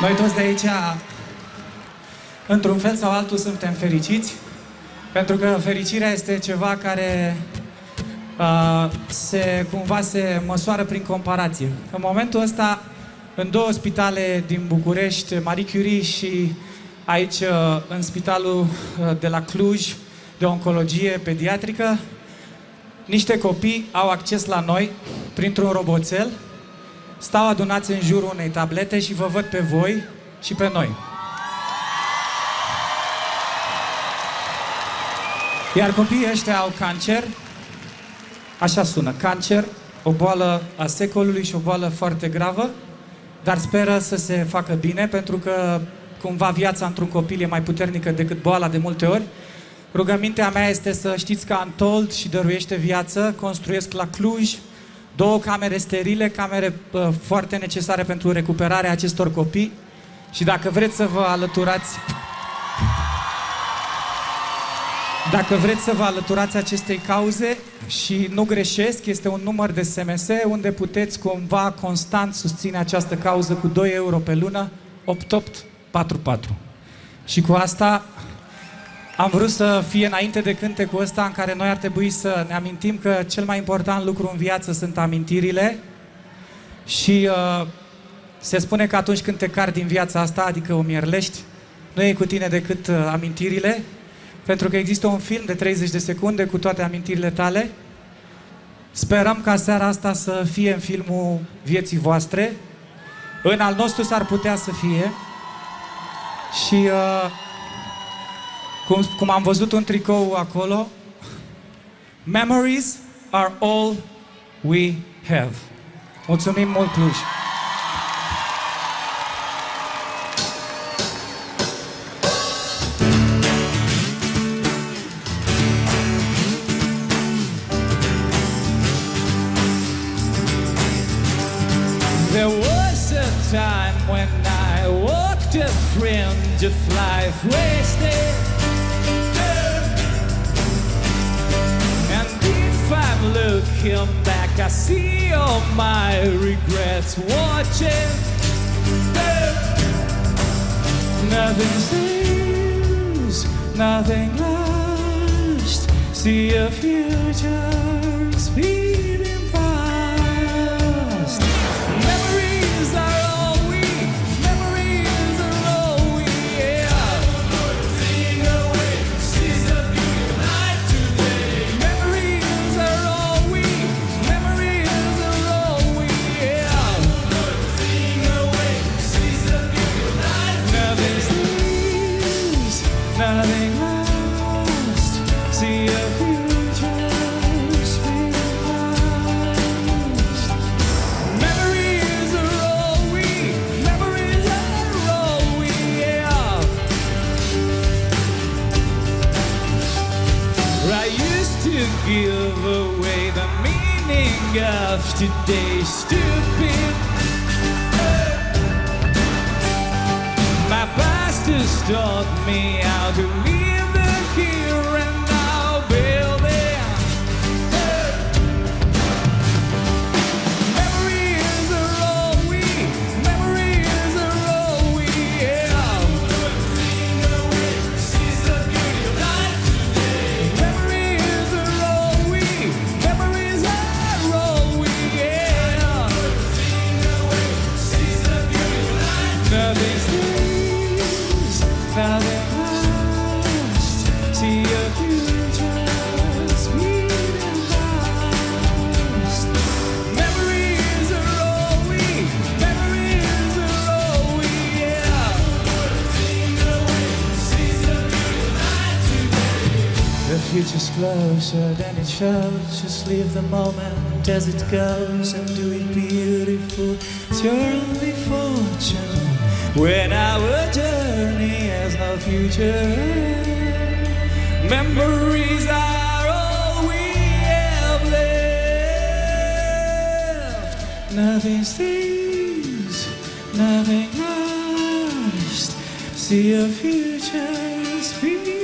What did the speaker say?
Noi toți de aici, într-un fel sau altul, suntem fericiți, pentru că fericirea este ceva care uh, se, cumva se măsoară prin comparație. În momentul ăsta, în două spitale din București, Marie Curie și aici uh, în spitalul uh, de la Cluj, de oncologie pediatrică, niște copii au acces la noi printr-un roboțel, stau adunați în jurul unei tablete și vă văd pe voi și pe noi. Iar copiii ăștia au cancer, așa sună, cancer, o boală a secolului și o boală foarte gravă, dar speră să se facă bine, pentru că cumva viața într-un copil e mai puternică decât boala de multe ori. Rugămintea mea este să știți că Antold și dăruiește viață, construiesc la Cluj două camere sterile, camere uh, foarte necesare pentru recuperarea acestor copii și dacă vreți să vă alăturați dacă vreți să vă alăturați acestei cauze și nu greșesc, este un număr de SMS unde puteți cumva constant susține această cauză cu 2 euro pe lună, 8844. Și cu asta am vrut să fie înainte de cântecul ăsta în care noi ar trebui să ne amintim că cel mai important lucru în viață sunt amintirile și uh, se spune că atunci când te cari din viața asta, adică o mierlești, nu e cu tine decât uh, amintirile, pentru că există un film de 30 de secunde cu toate amintirile tale. Sperăm ca seara asta să fie în filmul vieții voastre. În al nostru s-ar putea să fie. Și uh, cum, cum am văzut un tricou acolo, Memories are all we have. Mulțumim mult, Cluj! There was a time when I walked a fringe of life wasted. I'm looking back, I see all my regrets watching. Nothing stays, nothing lasts. See a future to give away the meaning of today's stupid. My past has taught me how to live stays, nothing lasts. See a future speeding past. Memories are all we, memories are all we. The future's closer than it shows. Just live the moment as it goes and do it beautiful. It's your only fortune when our journey has no future. Memories are all we have left. Nothing stays, nothing lasts. See a future speed.